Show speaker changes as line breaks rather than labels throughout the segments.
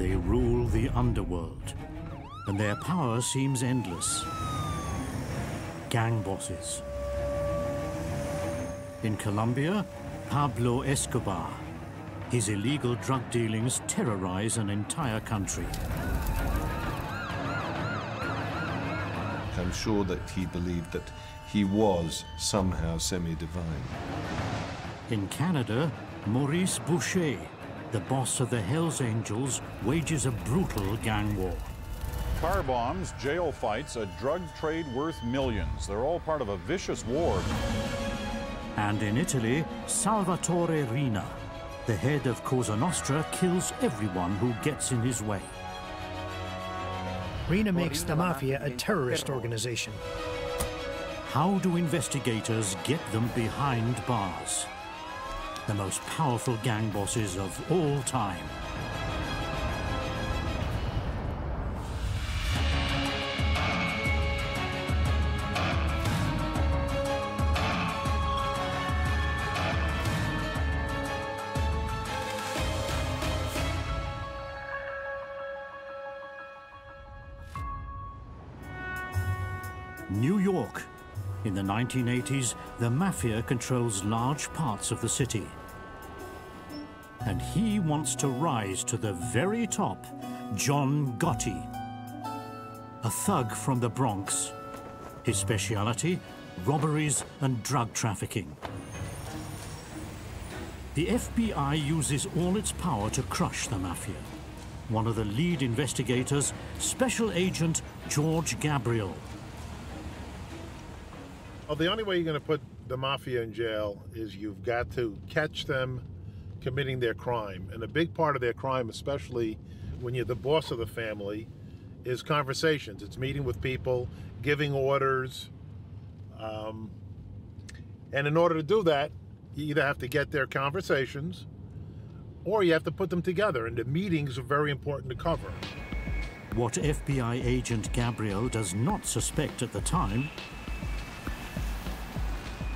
They rule the underworld, and their power seems endless. Gang bosses. In Colombia, Pablo Escobar. His illegal drug dealings terrorize an entire country.
I'm sure that he believed that he was somehow semi-divine.
In Canada, Maurice Boucher, the boss of the Hells Angels, wages a brutal gang war.
Car bombs, jail fights, a drug trade worth millions. They're all part of a vicious war.
And in Italy, Salvatore Riina, the head of Cosa Nostra, kills everyone who gets in his way.
Riina makes the Mafia a terrorist organization.
How do investigators get them behind bars? The most powerful gang bosses of all time. New York. In the 1980s, the Mafia controls large parts of the city. And he wants to rise to the very top, John Gotti. A thug from the Bronx. His speciality, robberies and drug trafficking. The FBI uses all its power to crush the Mafia. One of the lead investigators, Special Agent George Gabriel.
Well, the only way you're going to put the mafia in jail is you've got to catch them committing their crime. And a big part of their crime, especially when you're the boss of the family, is conversations. It's meeting with people, giving orders. Um, and in order to do that, you either have to get their conversations or you have to put them together. And the meetings are very important to cover.
What FBI agent Gabriel does not suspect at the time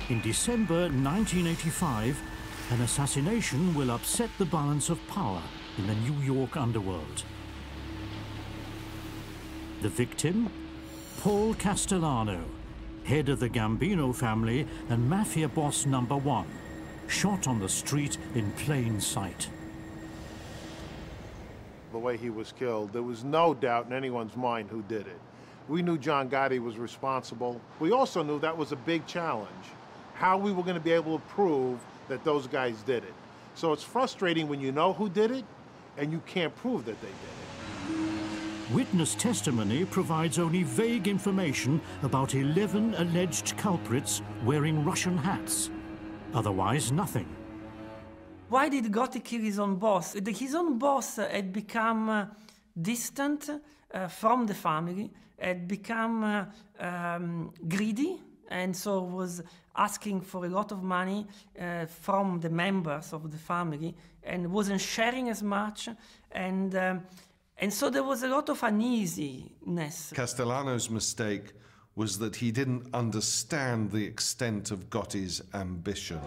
in December 1985, an assassination will upset the balance of power in the New York underworld. The victim? Paul Castellano, head of the Gambino family and mafia boss number one, shot on the street in plain sight.
The way he was killed, there was no doubt in anyone's mind who did it. We knew John Gotti was responsible. We also knew that was a big challenge how we were going to be able to prove that those guys did it. So it's frustrating when you know who did it and you can't prove that they did
it. Witness testimony provides only vague information about 11 alleged culprits wearing Russian hats. Otherwise, nothing.
Why did Gotti kill his own boss? His own boss had become uh, distant uh, from the family, had become uh, um, greedy, and so was asking for a lot of money uh, from the members of the family and wasn't sharing as much and um, and so there was a lot of uneasiness.
Castellano's mistake was that he didn't understand the extent of Gotti's ambition.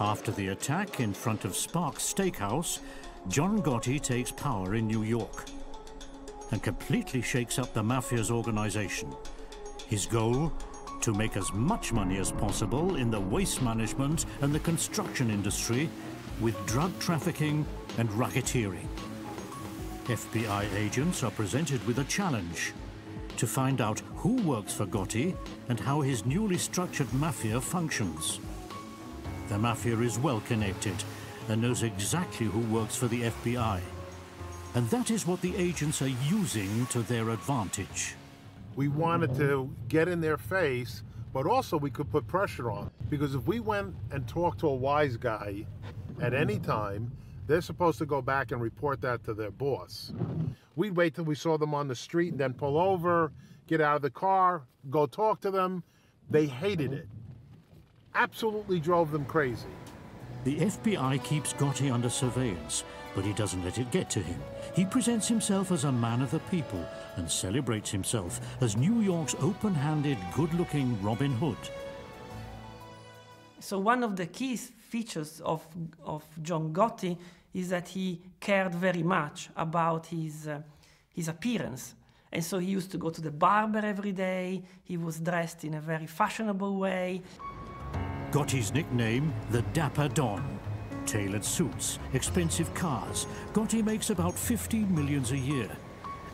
After the attack in front of Sparks Steakhouse, John Gotti takes power in New York and completely shakes up the mafia's organization. His goal? To make as much money as possible in the waste management and the construction industry with drug trafficking and racketeering. FBI agents are presented with a challenge to find out who works for Gotti and how his newly structured mafia functions. The mafia is well connected and knows exactly who works for the FBI. And that is what the agents are using to their advantage.
We wanted to get in their face, but also we could put pressure on. Because if we went and talked to a wise guy at any time, they're supposed to go back and report that to their boss. We'd wait till we saw them on the street and then pull over, get out of the car, go talk to them. They hated it. Absolutely drove them crazy.
The FBI keeps Gotti under surveillance, but he doesn't let it get to him. He presents himself as a man of the people and celebrates himself as New York's open-handed, good-looking Robin Hood.
So one of the key features of, of John Gotti is that he cared very much about his, uh, his appearance. And so he used to go to the barber every day. He was dressed in a very fashionable way.
Gotti's nickname, the Dapper Don. Tailored suits, expensive cars. Gotti makes about 50 millions a year.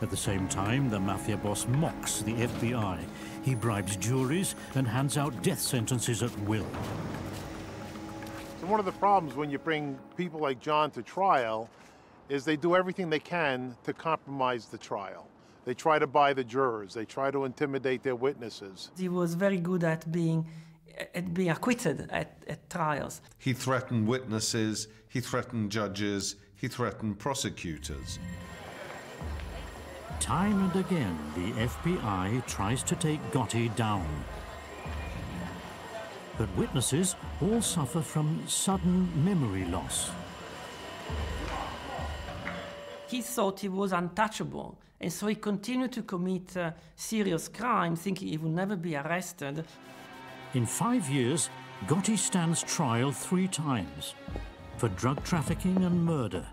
At the same time, the mafia boss mocks the FBI. He bribes juries and hands out death sentences at will.
So one of the problems when you bring people like John to trial is they do everything they can to compromise the trial. They try to buy the jurors. They try to intimidate their witnesses.
He was very good at being at being acquitted at, at trials.
He threatened witnesses, he threatened judges, he threatened prosecutors.
Time and again, the FBI tries to take Gotti down. But witnesses all suffer from sudden memory loss.
He thought he was untouchable, and so he continued to commit uh, serious crimes, thinking he would never be arrested.
In five years, Gotti stands trial three times for drug trafficking and murder.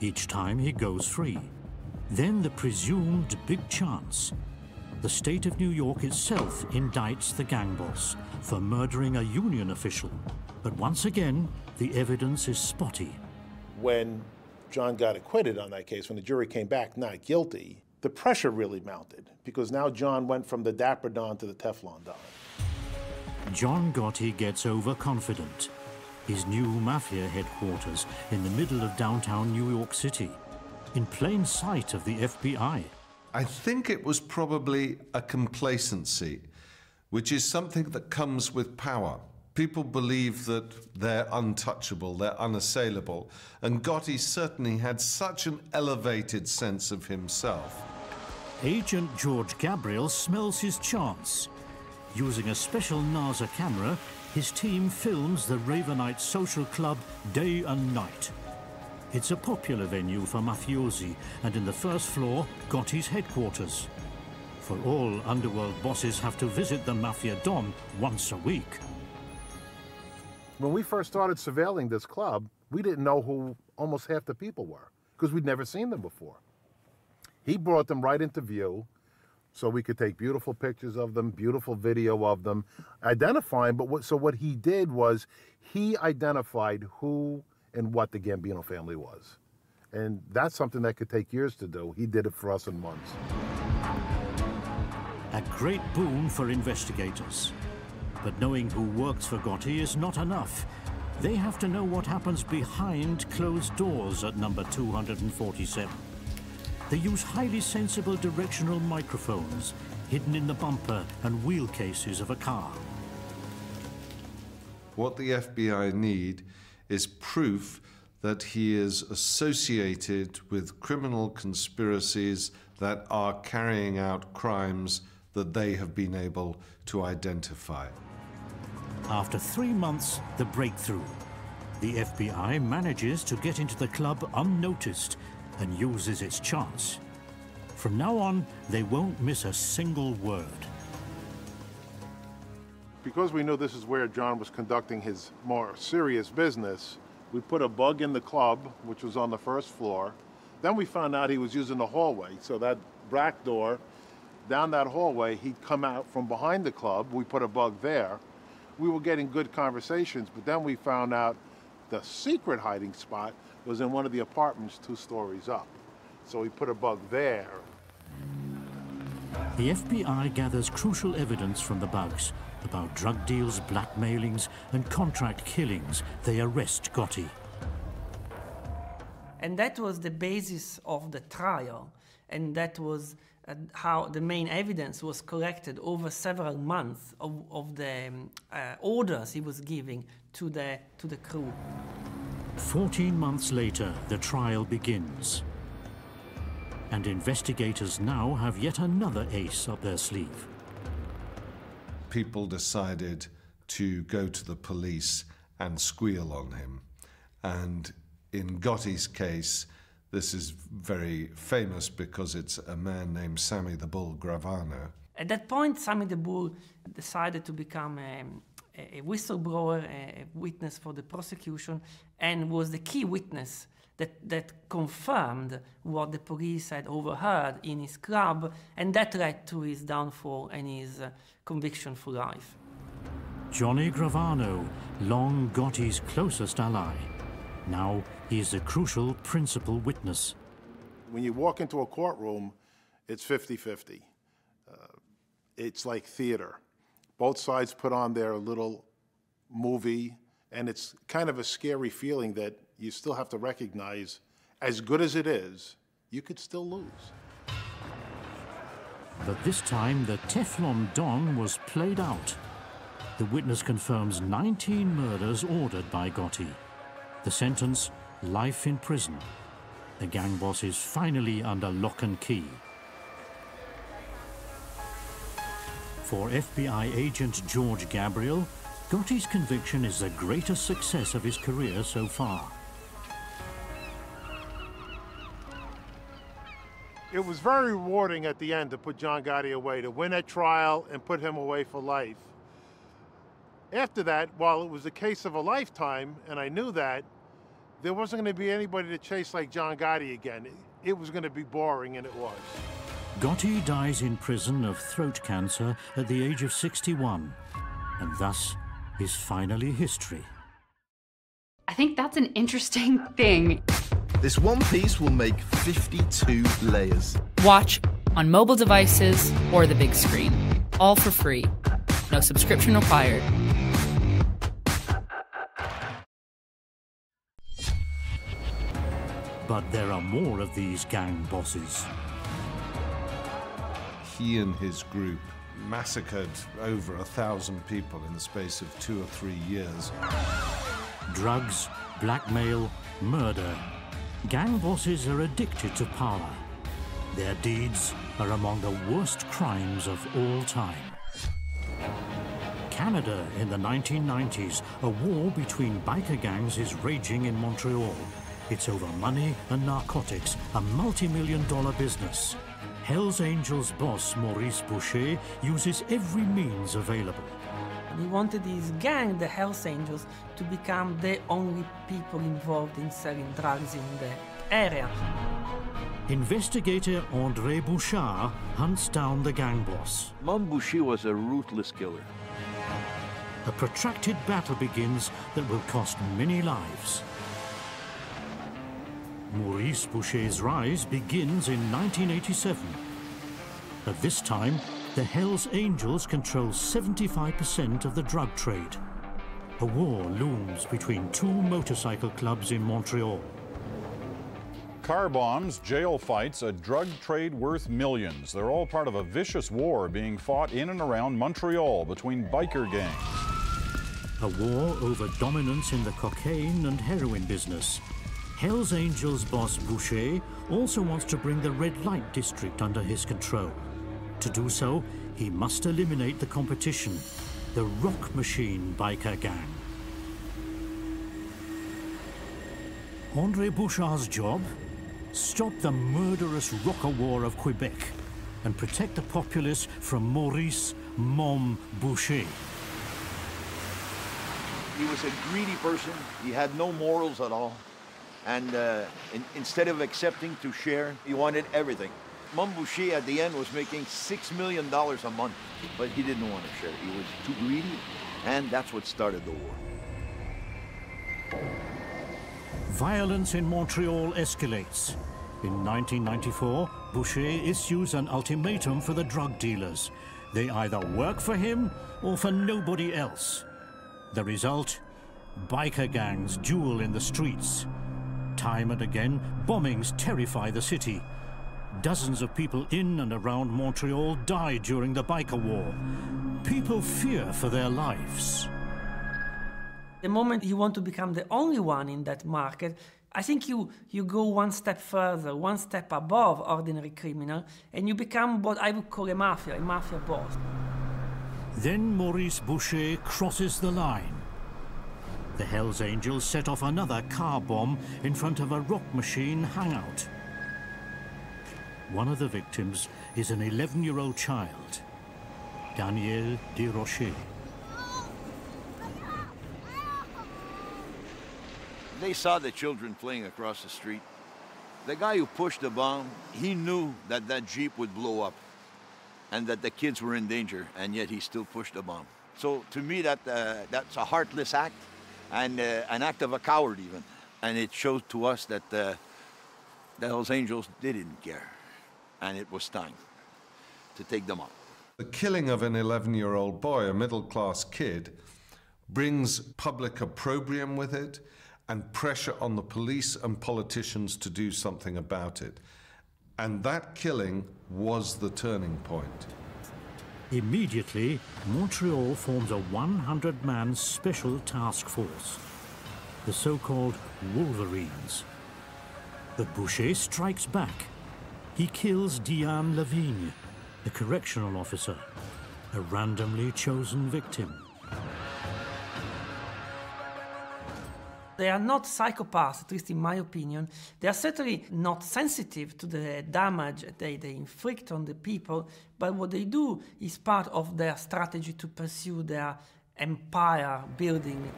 Each time he goes free. Then the presumed big chance. The state of New York itself indicts the gang boss for murdering a union official. But once again, the evidence is spotty.
When John got acquitted on that case, when the jury came back not guilty, the pressure really mounted because now John went from the Dapper Don to the Teflon Don.
John Gotti gets overconfident. His new mafia headquarters in the middle of downtown New York City in plain sight of the FBI.
I think it was probably a complacency, which is something that comes with power. People believe that they're untouchable, they're unassailable, and Gotti certainly had such an elevated sense of himself.
Agent George Gabriel smells his chance. Using a special NASA camera, his team films the Ravenite Social Club day and night. It's a popular venue for mafiosi, and in the first floor, Gotti's headquarters. For all underworld bosses have to visit the Mafia Don once a week.
When we first started surveilling this club, we didn't know who almost half the people were because we'd never seen them before. He brought them right into view so we could take beautiful pictures of them, beautiful video of them, identifying. But what, so what he did was he identified who and what the Gambino family was. And that's something that could take years to do. He did it for us in months.
A great boon for investigators. But knowing who works for Gotti is not enough. They have to know what happens behind closed doors at number 247. They use highly sensible directional microphones hidden in the bumper and wheel cases of a car.
What the FBI need is proof that he is associated with criminal conspiracies that are carrying out crimes that they have been able to identify.
After three months, the breakthrough. The FBI manages to get into the club unnoticed and uses its chance. From now on, they won't miss a single word.
Because we knew this is where John was conducting his more serious business, we put a bug in the club, which was on the first floor. Then we found out he was using the hallway. So that back door, down that hallway, he'd come out from behind the club. We put a bug there. We were getting good conversations, but then we found out the secret hiding spot was in one of the apartments two stories up. So we put a bug there.
The FBI gathers crucial evidence from the bugs about drug deals, blackmailings, and contract killings. They arrest Gotti.
And that was the basis of the trial, and that was uh, how the main evidence was collected over several months of, of the um, uh, orders he was giving to the, to the crew.
Fourteen months later, the trial begins. And investigators now have yet another ace up their sleeve.
People decided to go to the police and squeal on him. And in Gotti's case, this is very famous because it's a man named Sammy the Bull Gravano.
At that point, Sammy the Bull decided to become a, a whistleblower, a witness for the prosecution, and was the key witness that, that confirmed what the police had overheard in his club, and that led to his downfall and his uh, conviction for life.
Johnny Gravano, long Gotti's closest ally. Now he is a crucial principal witness.
When you walk into a courtroom, it's 50 50. Uh, it's like theater. Both sides put on their little movie, and it's kind of a scary feeling that you still have to recognize, as good as it is, you could still lose.
But this time, the Teflon Don was played out. The witness confirms 19 murders ordered by Gotti. The sentence, life in prison. The gang boss is finally under lock and key. For FBI agent George Gabriel, Gotti's conviction is the greatest success of his career so far.
It was very rewarding at the end to put John Gotti away, to win that trial and put him away for life. After that, while it was a case of a lifetime, and I knew that, there wasn't going to be anybody to chase like John Gotti again. It was going to be boring, and it was.
Gotti dies in prison of throat cancer at the age of 61, and thus is finally history.
I think that's an interesting thing.
This one piece will make 52 layers.
Watch on mobile devices or the big screen. All for free. No subscription required.
But there are more of these gang bosses.
He and his group massacred over a thousand people in the space of two or three years.
Drugs, blackmail, murder. Gang bosses are addicted to power. Their deeds are among the worst crimes of all time. Canada in the 1990s, a war between biker gangs is raging in Montreal. It's over money and narcotics, a multi-million dollar business. Hell's Angels boss Maurice Boucher uses every means available.
He wanted his gang, the Hells Angels, to become the only people involved in selling drugs in the area.
Investigator Andre Bouchard hunts down the gang boss.
Mom Boucher was a ruthless killer.
A protracted battle begins that will cost many lives. Maurice Boucher's rise begins in 1987. At this time, the Hells Angels control 75% of the drug trade. A war looms between two motorcycle clubs in Montreal.
Car bombs, jail fights, a drug trade worth millions. They're all part of a vicious war being fought in and around Montreal between biker gangs.
A war over dominance in the cocaine and heroin business. Hells Angels boss Boucher also wants to bring the red light district under his control. To do so, he must eliminate the competition, the Rock Machine biker gang. Andre Bouchard's job? Stop the murderous rocker war of Quebec and protect the populace from Maurice Mom Boucher.
He was a greedy person. He had no morals at all. And uh, in, instead of accepting to share, he wanted everything. Mom at the end was making $6 million a month, but he didn't want to share. He was too greedy, and that's what started the war.
Violence in Montreal escalates. In 1994, Boucher issues an ultimatum for the drug dealers. They either work for him or for nobody else. The result? Biker gangs duel in the streets. Time and again, bombings terrify the city. Dozens of people in and around Montreal die during the biker war. People fear for their lives.
The moment you want to become the only one in that market, I think you, you go one step further, one step above ordinary criminal, and you become what I would call a mafia, a mafia boss.
Then Maurice Boucher crosses the line. The Hells Angels set off another car bomb in front of a rock machine hangout. One of the victims is an 11-year-old child, Daniel Desrochers.
They saw the children playing across the street. The guy who pushed the bomb, he knew that that Jeep would blow up and that the kids were in danger, and yet he still pushed the bomb. So to me, that, uh, that's a heartless act and uh, an act of a coward even. And it shows to us that uh, the Hells Angels didn't care, and it was time to take them out.
The killing of an 11 year old boy, a middle class kid, brings public opprobrium with it and pressure on the police and politicians to do something about it. And that killing was the turning point.
Immediately, Montreal forms a 100 man special task force, the so called Wolverines. But Boucher strikes back. He kills Diane Lavigne, the correctional officer, a randomly chosen victim.
They are not psychopaths, at least in my opinion. They are certainly not sensitive to the damage they, they inflict on the people, but what they do is part of their strategy to pursue their empire building.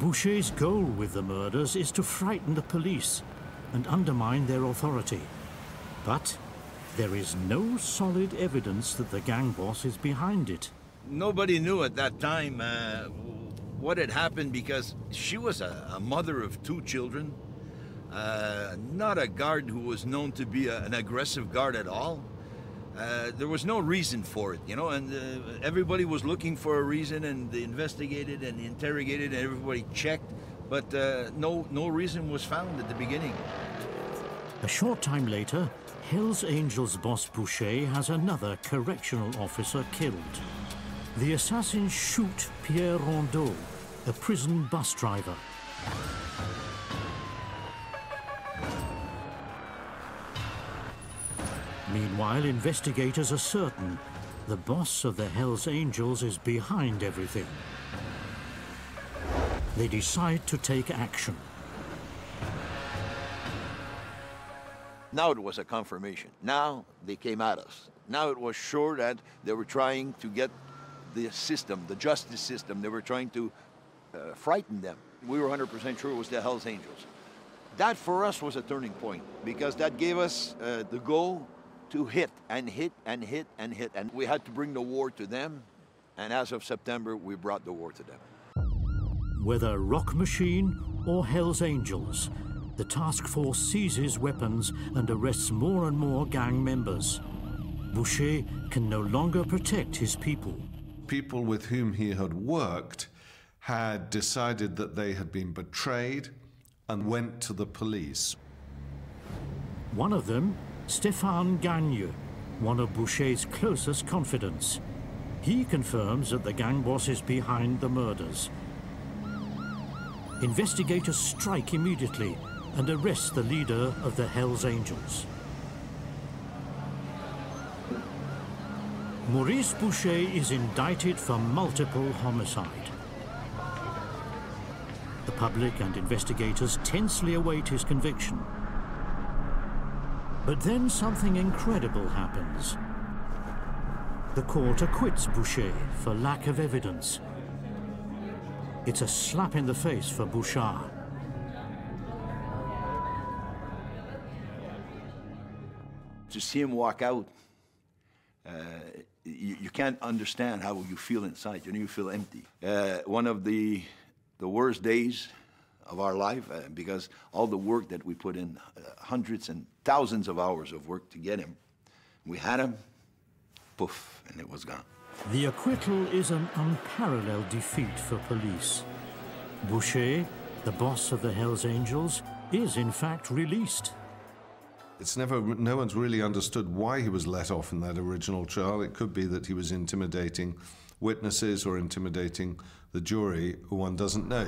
Boucher's goal with the murders is to frighten the police and undermine their authority. But there is no solid evidence that the gang boss is behind it.
Nobody knew at that time uh, what had happened because she was a, a mother of two children, uh, not a guard who was known to be a, an aggressive guard at all. Uh, there was no reason for it, you know, and uh, everybody was looking for a reason, and they investigated and interrogated, and everybody checked, but uh, no, no reason was found at the beginning.
A short time later, Hells Angels boss Boucher has another correctional officer killed. The assassins shoot Pierre Rondeau, a prison bus driver. Meanwhile, investigators are certain the boss of the Hells Angels is behind everything. They decide to take action.
Now it was a confirmation. Now they came at us. Now it was sure that they were trying to get the system, the justice system, they were trying to uh, frighten them. We were 100% sure it was the Hells Angels. That for us was a turning point because that gave us uh, the goal to hit and hit and hit and hit. And we had to bring the war to them. And as of September, we brought the war to them.
Whether Rock Machine or Hells Angels, the task force seizes weapons and arrests more and more gang members. Boucher can no longer protect his people.
People with whom he had worked had decided that they had been betrayed and went to the police.
One of them, Stéphane Gagne, one of Boucher's closest confidants. He confirms that the gang boss is behind the murders. Investigators strike immediately and arrest the leader of the Hells Angels. Maurice Boucher is indicted for multiple homicide. The public and investigators tensely await his conviction. But then something incredible happens. The court acquits Boucher for lack of evidence. It's a slap in the face for Bouchard.
To see him walk out, uh, you, you, can't understand how you feel inside. You know, you feel empty. Uh, one of the the worst days of our life uh, because all the work that we put in, uh, hundreds and thousands of hours of work to get him, we had him, poof, and it was gone.
The acquittal is an unparalleled defeat for police. Boucher, the boss of the Hells Angels, is in fact released.
It's never, no one's really understood why he was let off in that original trial. It could be that he was intimidating witnesses or intimidating the jury, one doesn't know.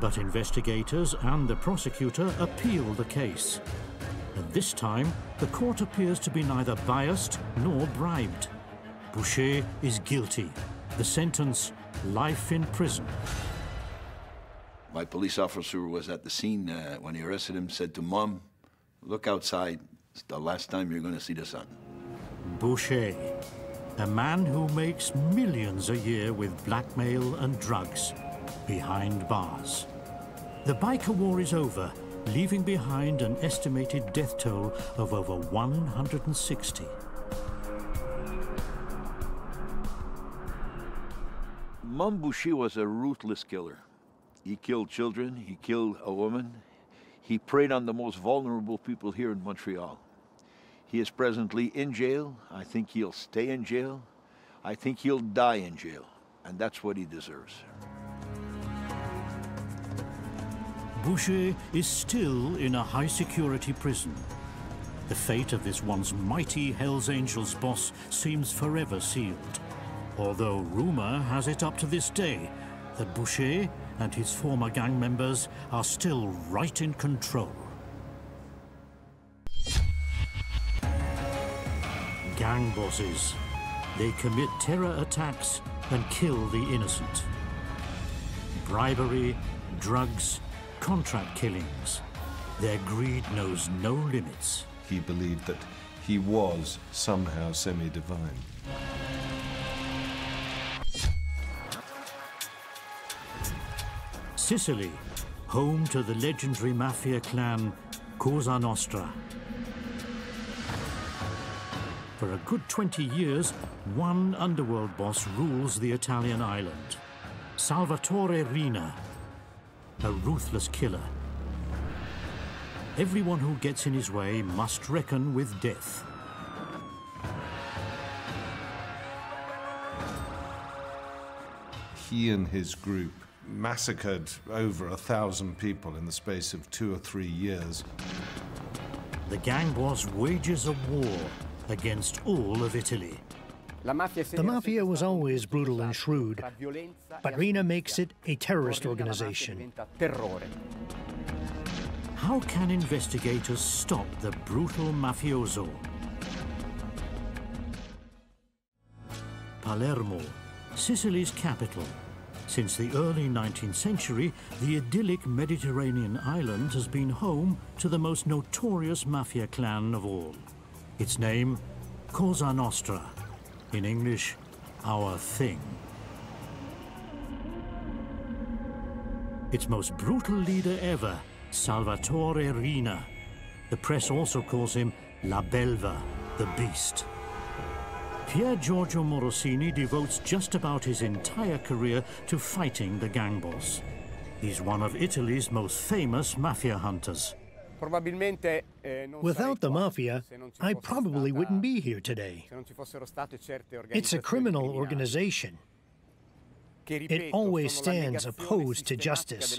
But investigators and the prosecutor appeal the case. And this time, the court appears to be neither biased nor bribed. Boucher is guilty. The sentence, life in prison.
My police officer was at the scene uh, when he arrested him, said to Mom, look outside. It's the last time you're going to see the sun.
Boucher, a man who makes millions a year with blackmail and drugs behind bars. The biker war is over, leaving behind an estimated death toll of over 160.
Mom Boucher was a ruthless killer. He killed children, he killed a woman, he preyed on the most vulnerable people here in Montreal. He is presently in jail. I think he'll stay in jail. I think he'll die in jail. And that's what he deserves.
Boucher is still in a high security prison. The fate of this once mighty Hells Angels boss seems forever sealed. Although rumor has it up to this day that Boucher and his former gang members are still right in control. Gang bosses. They commit terror attacks and kill the innocent. Bribery, drugs, contract killings. Their greed knows no limits.
He believed that he was somehow semi-divine.
Sicily, home to the legendary mafia clan Cosa Nostra. For a good 20 years, one underworld boss rules the Italian island. Salvatore Riina, a ruthless killer. Everyone who gets in his way must reckon with death.
He and his group massacred over a thousand people in the space of two or three years.
The gang boss wages a war against all of Italy.
The mafia was always brutal and shrewd, but Riina makes it a terrorist organization.
How can investigators stop the brutal mafioso? Palermo, Sicily's capital. Since the early 19th century, the idyllic Mediterranean island has been home to the most notorious mafia clan of all. Its name, Cosa Nostra. In English, our thing. Its most brutal leader ever, Salvatore Riina. The press also calls him La Belva, the Beast. Pier Giorgio Morosini devotes just about his entire career to fighting the gang boss. He's one of Italy's most famous mafia hunters.
Without the mafia, I probably wouldn't be here today. It's a criminal organization. It always stands opposed to justice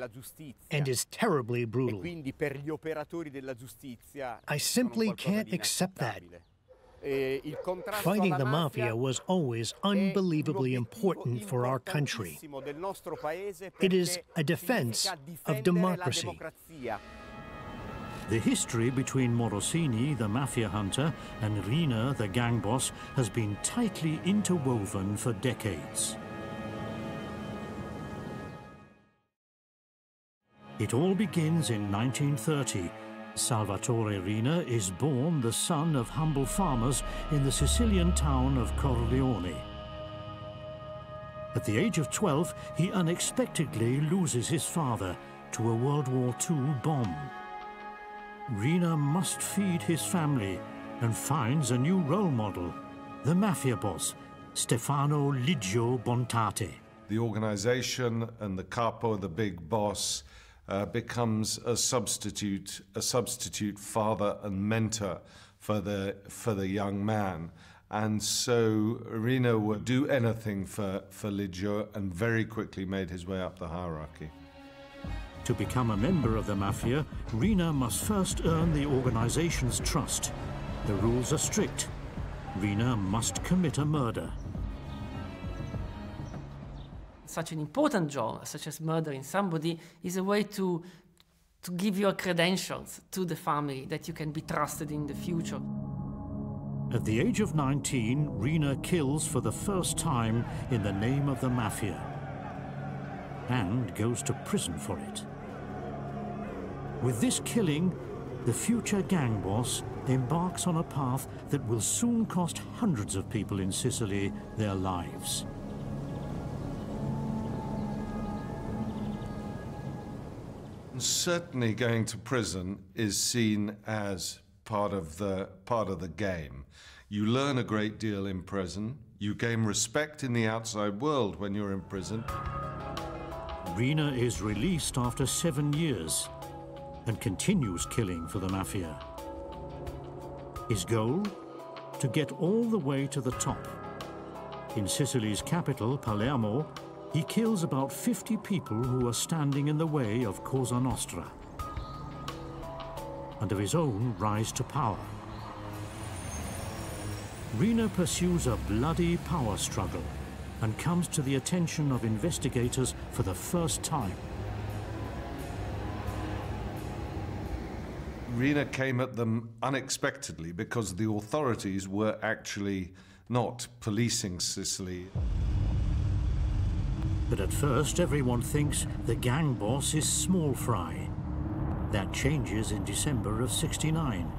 and is terribly brutal. I simply can't accept that. Fighting the mafia was always unbelievably important for our country. It is a defense of democracy.
The history between Morosini, the mafia hunter, and Riina, the gang boss, has been tightly interwoven for decades. It all begins in 1930. Salvatore Riina is born the son of humble farmers in the Sicilian town of Corleone. At the age of 12, he unexpectedly loses his father to a World War II bomb. Riina must feed his family and finds a new role model, the mafia boss, Stefano Liggio Bontate.
The organization and the capo, the big boss, uh, becomes a substitute, a substitute father and mentor for the, for the young man. And so Riina would do anything for, for Liggio and very quickly made his way up the hierarchy.
To become a member of the Mafia, Riina must first earn the organization's trust. The rules are strict. Riina must commit a murder.
Such an important job, such as murdering somebody, is a way to, to give your credentials to the family that you can be trusted in the future.
At the age of 19, Riina kills for the first time in the name of the Mafia and goes to prison for it. With this killing, the future gang boss embarks on a path that will soon cost hundreds of people in Sicily their lives.
Certainly going to prison is seen as part of the part of the game. You learn a great deal in prison. You gain respect in the outside world when you're in prison.
Riina is released after seven years and continues killing for the mafia. His goal? To get all the way to the top. In Sicily's capital, Palermo, he kills about 50 people who are standing in the way of Cosa Nostra and of his own rise to power. Riina pursues a bloody power struggle and comes to the attention of investigators for the first time.
Riina came at them unexpectedly because the authorities were actually not policing Sicily.
But at first, everyone thinks the gang boss is Small Fry. That changes in December of 69.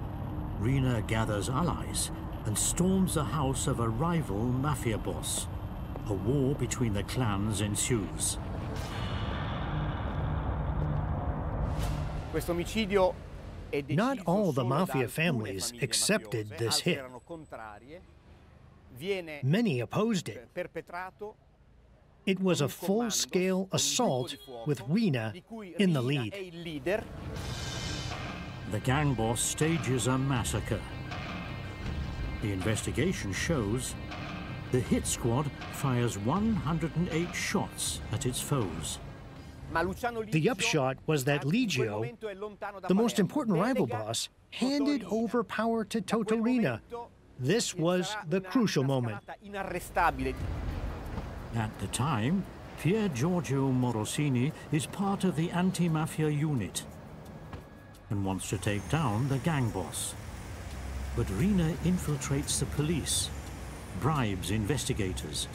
Riina gathers allies and storms the house of a rival mafia boss. A war between the clans ensues.
Not all the mafia families accepted this hit. Many opposed it. It was a full-scale assault with Riina in the lead.
The gang boss stages a massacre. The investigation shows the hit squad fires 108 shots at its foes.
The upshot was that Liggio, the most important rival boss, handed over power to Toto Riina. This was the crucial moment.
At the time, Pier Giorgio Morosini is part of the anti-mafia unit and wants to take down the gang boss. But Riina infiltrates the police, bribes investigators,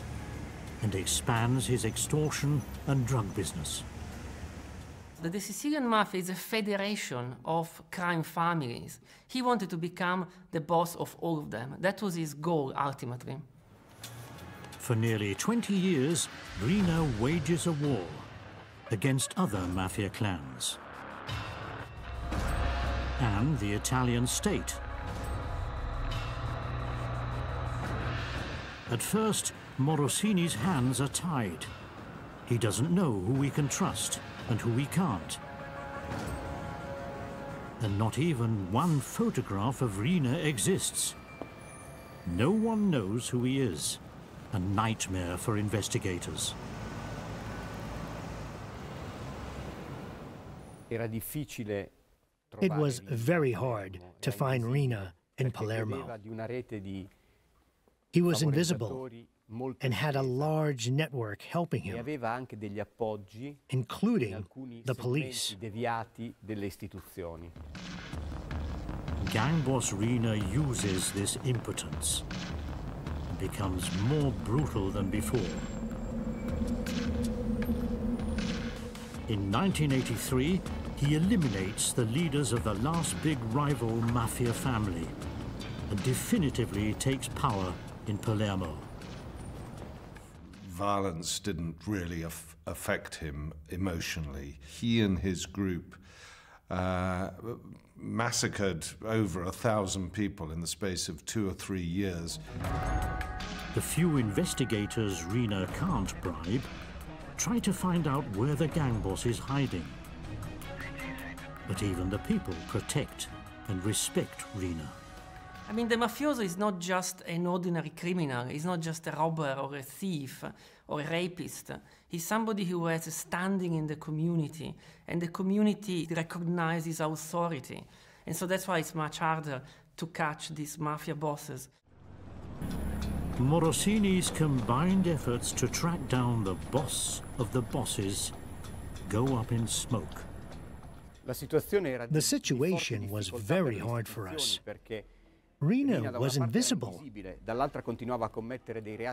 and expands his extortion and drug business.
The Sicilian Mafia is a federation of crime families. He wanted to become the boss of all of them. That was his goal, ultimately.
For nearly 20 years, Riina wages a war against other mafia clans and the Italian state. At first, Morosini's hands are tied. He doesn't know who we can trust and who we can't. And not even one photograph of Riina exists. No one knows who he is. A nightmare for investigators.
It was very hard to find Riina in Palermo. He was invisible and had a large network helping him, including the police.
Gang boss Riina uses this impotence becomes more brutal than before. In 1983, he eliminates the leaders of the last big rival mafia family and definitively takes power in Palermo.
Violence didn't really af affect him emotionally. He and his group uh, massacred over a thousand people in the space of two or three years.
The few investigators Riina can't bribe try to find out where the gang boss is hiding. But even the people protect and respect Riina.
I mean, the mafioso is not just an ordinary criminal. He's not just a robber or a thief or a rapist. He's somebody who has a standing in the community, and the community recognizes authority. And so that's why it's much harder to catch these mafia bosses.
Morosini's combined efforts to track down the boss of the bosses go up in smoke.
The situation was very hard for us. Riina was invisible,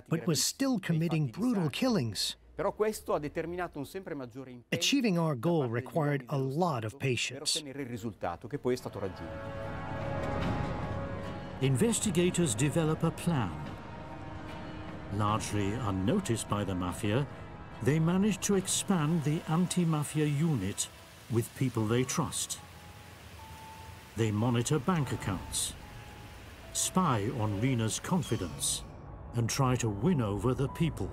but was still committing brutal killings. Achieving our goal required a lot of patience.
Investigators develop a plan. Largely unnoticed by the Mafia, they manage to expand the anti-Mafia unit with people they trust. They monitor bank accounts, spy on Riina's confidence, and try to win over the people.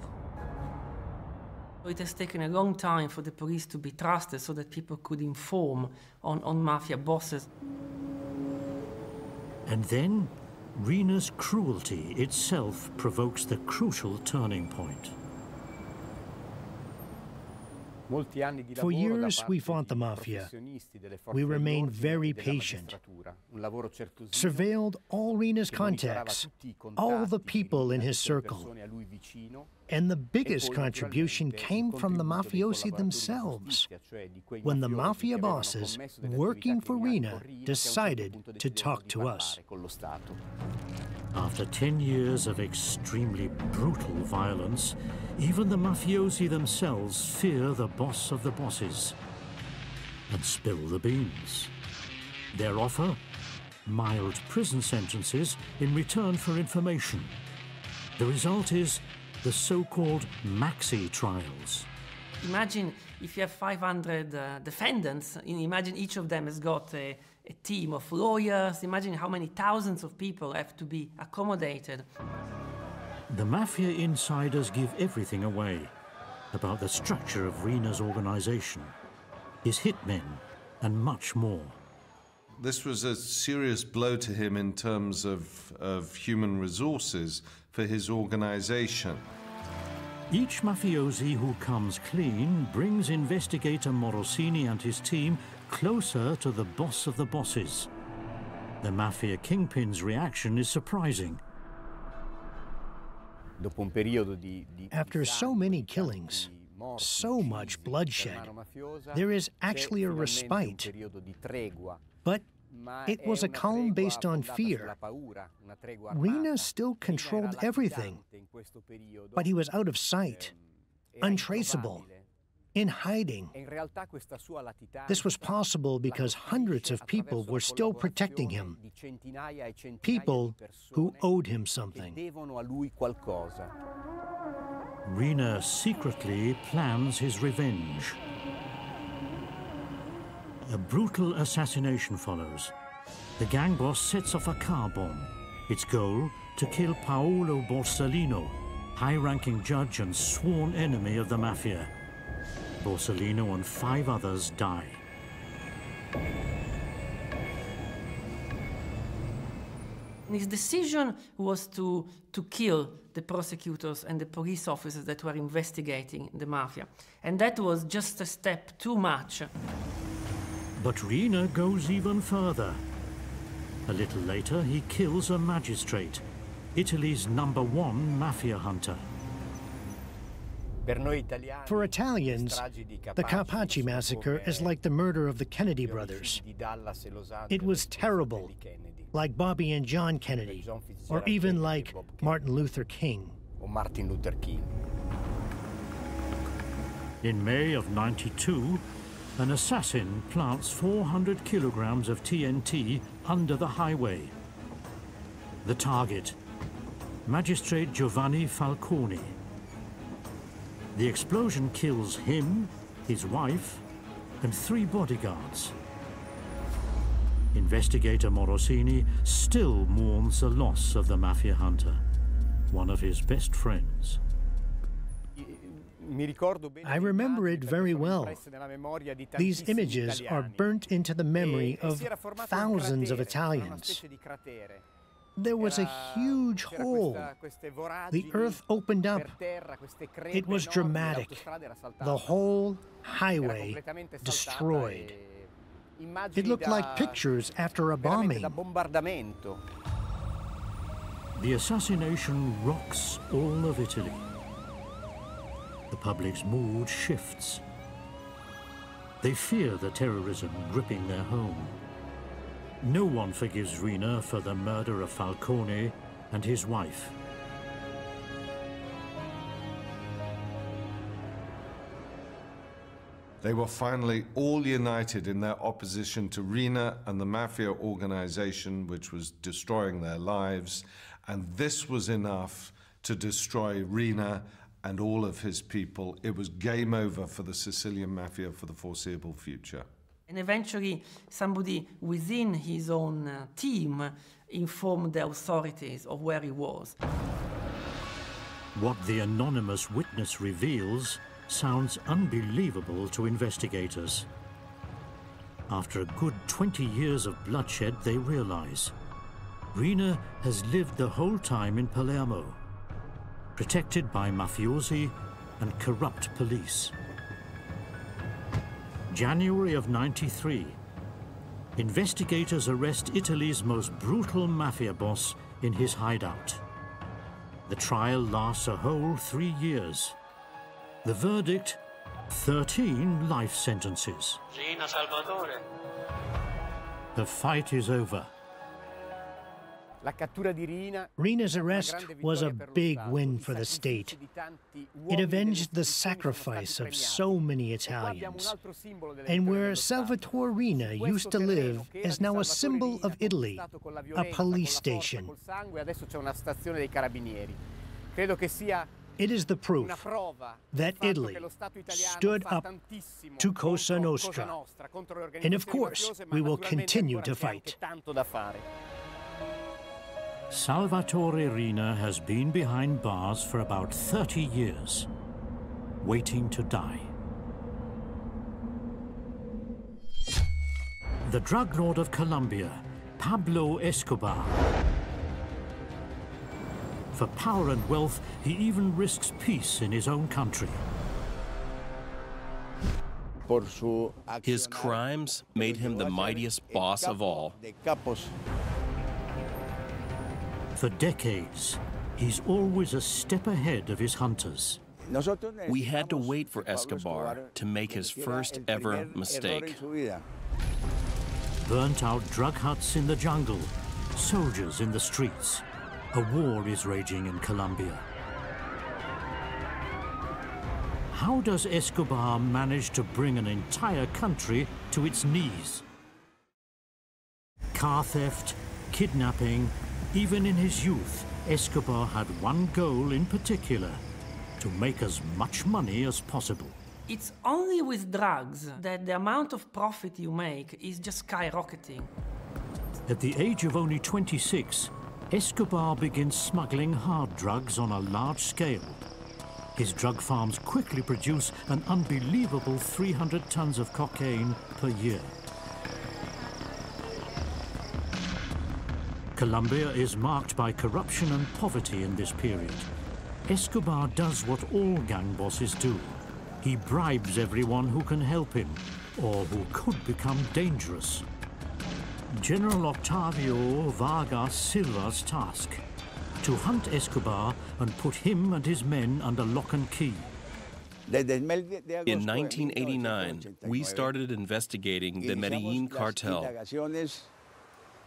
It has taken a long time for the police to be trusted so that people could inform on, on mafia bosses.
And then, Riina's cruelty itself provokes the crucial turning point.
For years, we fought the mafia. We remained very patient, surveilled all Riina's contacts, all the people in his circle. And the biggest contribution came from the mafiosi themselves, when the mafia bosses working for Riina decided to talk to us.
After 10 years of extremely brutal violence, even the mafiosi themselves fear the boss of the bosses and spill the beans. Their offer? Mild prison sentences in return for information. The result is the so-called maxi trials.
Imagine if you have 500 uh, defendants, imagine each of them has got a, a team of lawyers. Imagine how many thousands of people have to be accommodated.
The mafia insiders give everything away about the structure of Riina's organization, his hitmen, and much more.
This was a serious blow to him in terms of, of human resources for his organization.
Each mafiosi who comes clean brings investigator Morosini and his team closer to the boss of the bosses. The mafia kingpin's reaction is surprising.
After so many killings, so much bloodshed, there is actually a respite. But it was a calm based on fear. Riina still controlled everything, but he was out of sight, untraceable in hiding. This was possible because hundreds of people were still protecting him, people who owed him something.
Riina secretly plans his revenge. A brutal assassination follows. The gang boss sets off a car bomb. Its goal, to kill Paolo Borsellino, high-ranking judge and sworn enemy of the mafia. Borsellino and five others die.
His decision was to, to kill the prosecutors and the police officers that were investigating the mafia. And that was just a step too much.
But Riina goes even further. A little later, he kills a magistrate, Italy's number one mafia hunter.
For Italians, the Capaci massacre is like the murder of the Kennedy brothers. It was terrible, like Bobby and John Kennedy, or even like Martin Luther King.
In May of 92, an assassin plants 400 kilograms of TNT under the highway. The target, Magistrate Giovanni Falcone. The explosion kills him, his wife, and three bodyguards. Investigator Morosini still mourns the loss of the mafia hunter, one of his best friends.
I remember it very well. These images are burnt into the memory of thousands of Italians. There was a huge hole. The earth opened up. It was dramatic. The whole highway destroyed. It looked like pictures after a bombing.
The assassination rocks all of Italy. The public's mood shifts. They fear the terrorism gripping their home. No one forgives Riina for the murder of Falcone and his wife.
They were finally all united in their opposition to Riina and the mafia organization, which was destroying their lives. And this was enough to destroy Riina and all of his people. It was game over for the Sicilian mafia for the foreseeable future.
And eventually, somebody within his own uh, team informed the authorities of where he was.
What the anonymous witness reveals sounds unbelievable to investigators. After a good 20 years of bloodshed, they realize Riina has lived the whole time in Palermo, protected by mafiosi and corrupt police. January of 93, investigators arrest Italy's most brutal mafia boss in his hideout. The trial lasts a whole three years. The verdict, 13 life sentences.
Gina Salvatore.
The fight is over.
Riina's arrest was a big win for the state. It avenged the sacrifice of so many Italians. And where Salvatore Riina used to live is now a symbol of Italy, a police station. It is the proof that Italy stood up to Cosa Nostra. And of course, we will continue to fight.
Salvatore Riina has been behind bars for about 30 years, waiting to die. The drug lord of Colombia, Pablo Escobar. For power and wealth, he even risks peace in his own country.
His crimes made him the mightiest boss of all.
For decades, he's always a step ahead of his hunters.
We had to wait for Escobar to make his first ever mistake.
Burnt out drug huts in the jungle, soldiers in the streets. A war is raging in Colombia. How does Escobar manage to bring an entire country to its knees? Car theft, kidnapping, even in his youth, Escobar had one goal in particular, to make as much money as possible.
It's only with drugs that the amount of profit you make is just skyrocketing.
At the age of only 26, Escobar begins smuggling hard drugs on a large scale. His drug farms quickly produce an unbelievable 300 tons of cocaine per year. Colombia is marked by corruption and poverty in this period. Escobar does what all gang bosses do. He bribes everyone who can help him, or who could become dangerous. General Octavio Vargas Silva's task, to hunt Escobar and put him and his men under lock and key.
In 1989, we started investigating the Medellin cartel.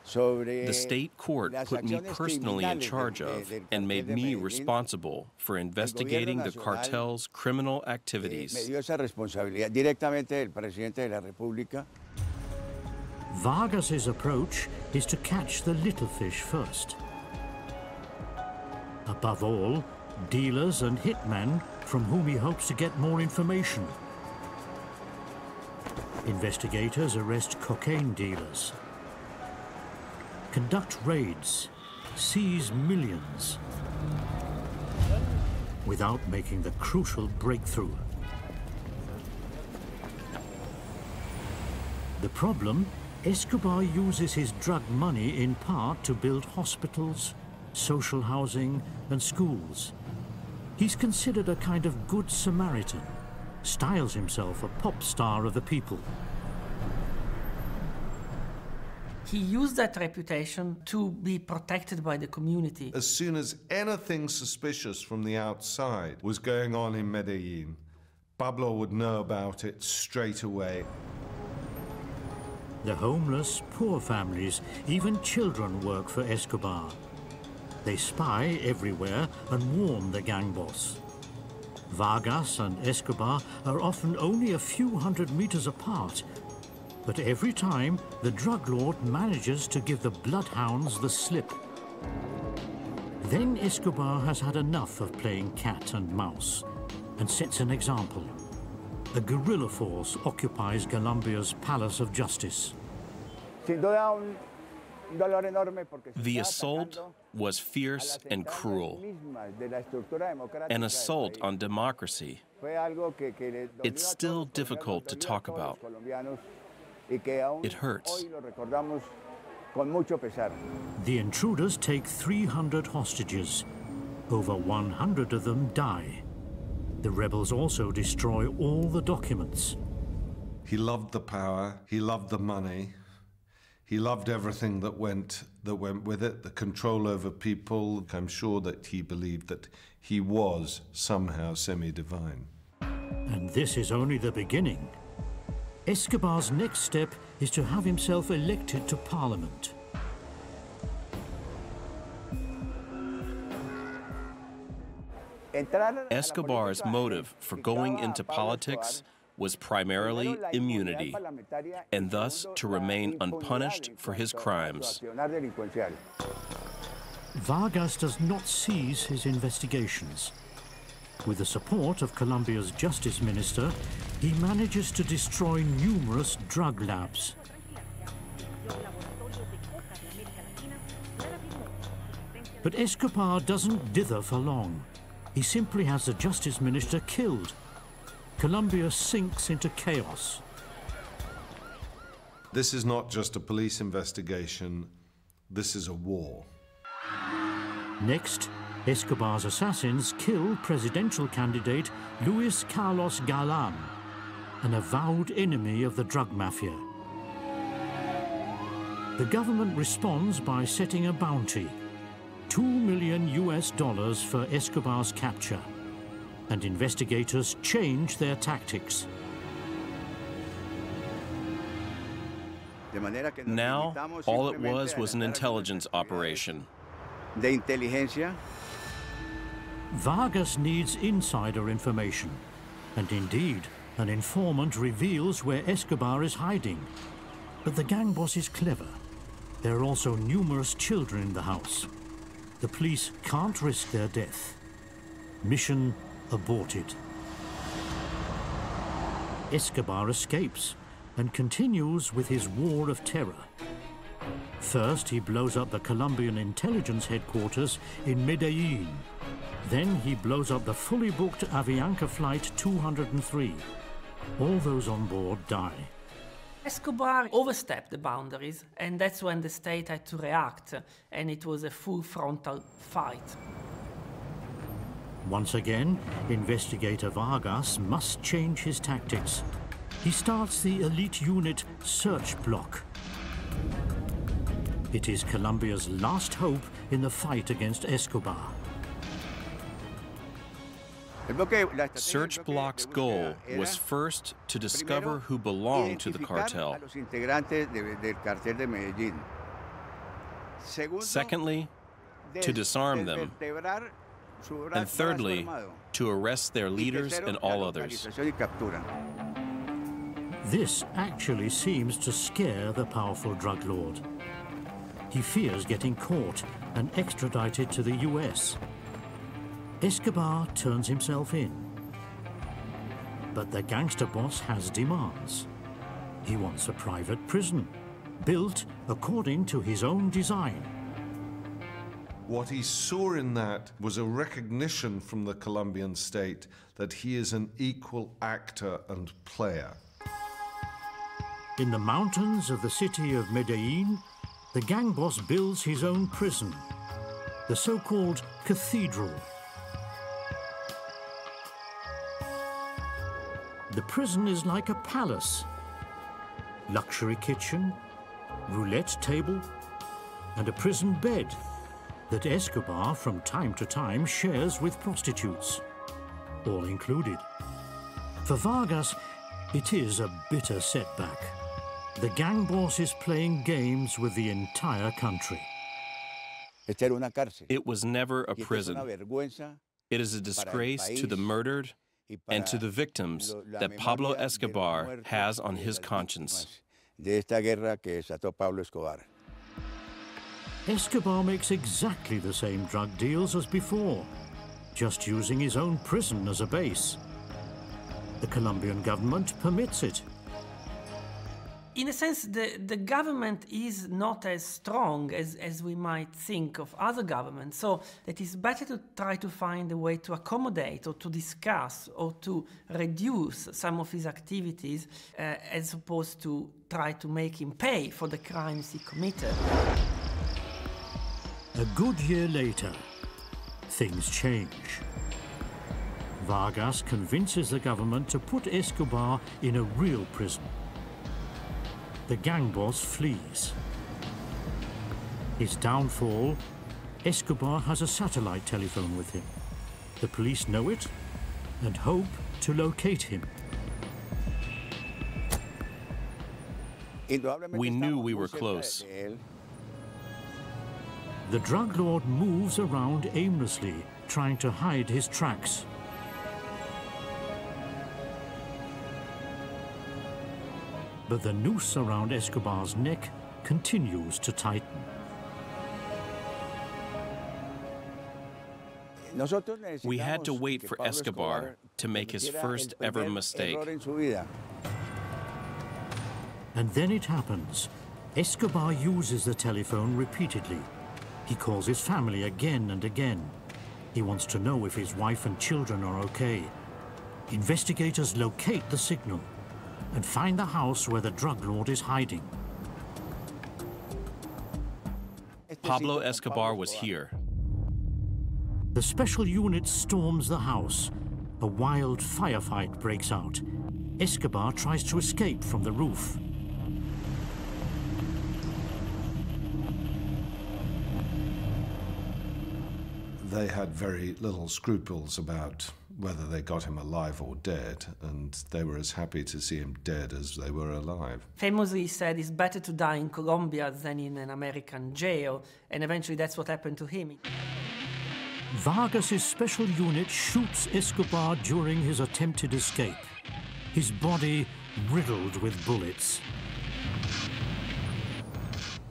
The state court put me personally in charge of and made me responsible for investigating the cartel's criminal activities.
Vargas's approach is to catch the little fish first. Above all, dealers and hitmen from whom he hopes to get more information. Investigators arrest cocaine dealers, conduct raids, seize millions, without making the crucial breakthrough. The problem, Escobar uses his drug money in part to build hospitals, social housing and schools. He's considered a kind of good Samaritan, styles himself a pop star of the people.
He used that reputation to be protected by the community.
As soon as anything suspicious from the outside was going on in Medellin, Pablo would know about it straight away.
The homeless, poor families, even children work for Escobar. They spy everywhere and warn the gang boss. Vargas and Escobar are often only a few hundred meters apart, but every time the drug lord manages to give the bloodhounds the slip. Then Escobar has had enough of playing cat and mouse and sets an example. a guerrilla force occupies Colombia's Palace of Justice.
The assault was fierce and cruel, an assault on democracy. It's still difficult to talk about. It hurts.
The intruders take 300 hostages. Over 100 of them die. The rebels also destroy all the documents.
He loved the power, he loved the money, he loved everything that went that went with it, the control over people. I'm sure that he believed that he was somehow semi-divine.
And this is only the beginning. Escobar's next step is to have himself elected to parliament.
Escobar's motive for going into politics was primarily immunity, and thus to remain unpunished for his crimes.
Vargas does not cease his investigations. With the support of Colombia's justice minister, he manages to destroy numerous drug labs. But Escobar doesn't dither for long. He simply has the justice minister killed Colombia sinks into chaos.
This is not just a police investigation, this is a war.
Next, Escobar's assassins kill presidential candidate Luis Carlos Galan, an avowed enemy of the drug mafia. The government responds by setting a bounty, 2 million US dollars for Escobar's capture and investigators change their tactics.
Now, all it was was an intelligence operation.
Vargas needs insider information, and indeed, an informant reveals where Escobar is hiding. But the gang boss is clever. There are also numerous children in the house. The police can't risk their death. Mission aborted. Escobar escapes and continues with his war of terror. First, he blows up the Colombian intelligence headquarters in Medellin. Then he blows up the fully booked Avianca Flight 203. All those on board die.
Escobar overstepped the boundaries, and that's when the state had to react, and it was a full frontal fight.
Once again, investigator Vargas must change his tactics. He starts the elite unit Search Bloc. It is Colombia's last hope in the fight against Escobar.
Search Bloc's goal was first to discover who belonged to the cartel. Secondly, to disarm them and thirdly, to arrest their leaders and all others.
This actually seems to scare the powerful drug lord. He fears getting caught and extradited to the US. Escobar turns himself in. But the gangster boss has demands. He wants a private prison, built according to his own design.
What he saw in that was a recognition from the Colombian state that he is an equal actor and player.
In the mountains of the city of Medellin, the gang boss builds his own prison, the so-called cathedral. The prison is like a palace. Luxury kitchen, roulette table, and a prison bed that Escobar from time to time shares with prostitutes, all included. For Vargas, it is a bitter setback. The gang boss is playing games with the entire country.
It was never a prison. It is a disgrace to the murdered and to the victims that Pablo Escobar has on his conscience.
Escobar makes exactly the same drug deals as before, just using his own prison as a base. The Colombian government permits it.
In a sense, the, the government is not as strong as, as we might think of other governments, so it is better to try to find a way to accommodate or to discuss or to reduce some of his activities uh, as opposed to try to make him pay for the crimes he committed.
A good year later, things change. Vargas convinces the government to put Escobar in a real prison. The gang boss flees. His downfall, Escobar has a satellite telephone with him. The police know it and hope to locate him.
We knew we were close.
The drug lord moves around aimlessly, trying to hide his tracks. But the noose around Escobar's neck continues to tighten.
We had to wait for Escobar to make his first ever mistake.
And then it happens. Escobar uses the telephone repeatedly. He calls his family again and again. He wants to know if his wife and children are okay. Investigators locate the signal and find the house where the drug lord is hiding.
Pablo Escobar was here.
The special unit storms the house. A wild firefight breaks out. Escobar tries to escape from the roof.
they had very little scruples about whether they got him alive or dead, and they were as happy to see him dead as they were alive.
Famously he said it's better to die in Colombia than in an American jail, and eventually that's what happened to him.
Vargas's special unit shoots Escobar during his attempted escape, his body riddled with bullets.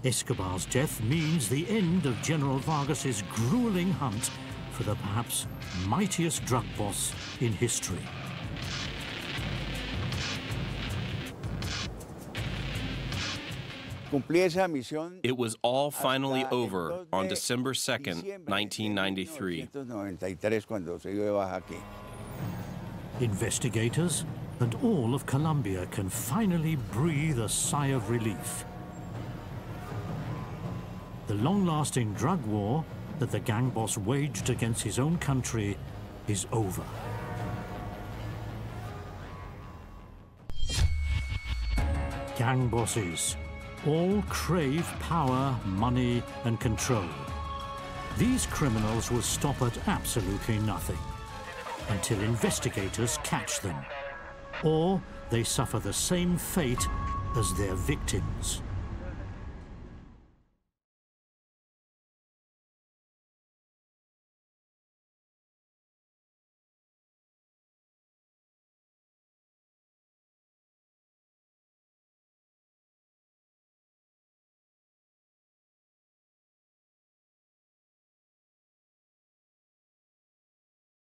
Escobar's death means the end of General Vargas's grueling hunt for the perhaps mightiest drug boss in history.
It was all finally over on December 2nd, 1993.
Investigators and all of Colombia can finally breathe a sigh of relief the long-lasting drug war that the gang boss waged against his own country is over. Gang bosses all crave power, money and control. These criminals will stop at absolutely nothing until investigators catch them, or they suffer the same fate as their victims.